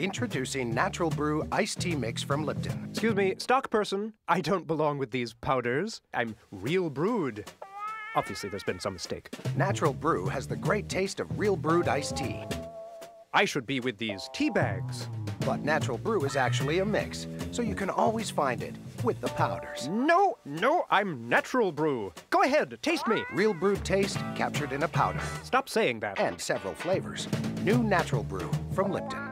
Introducing Natural Brew Iced Tea Mix from Lipton. Excuse me, stock person. I don't belong with these powders. I'm real brewed. Obviously, there's been some mistake. Natural Brew has the great taste of real brewed iced tea. I should be with these tea bags. But Natural Brew is actually a mix, so you can always find it with the powders. No, no, I'm natural brew. Go ahead, taste me. Real brewed taste captured in a powder. Stop saying that. And several flavors. New Natural Brew from Lipton.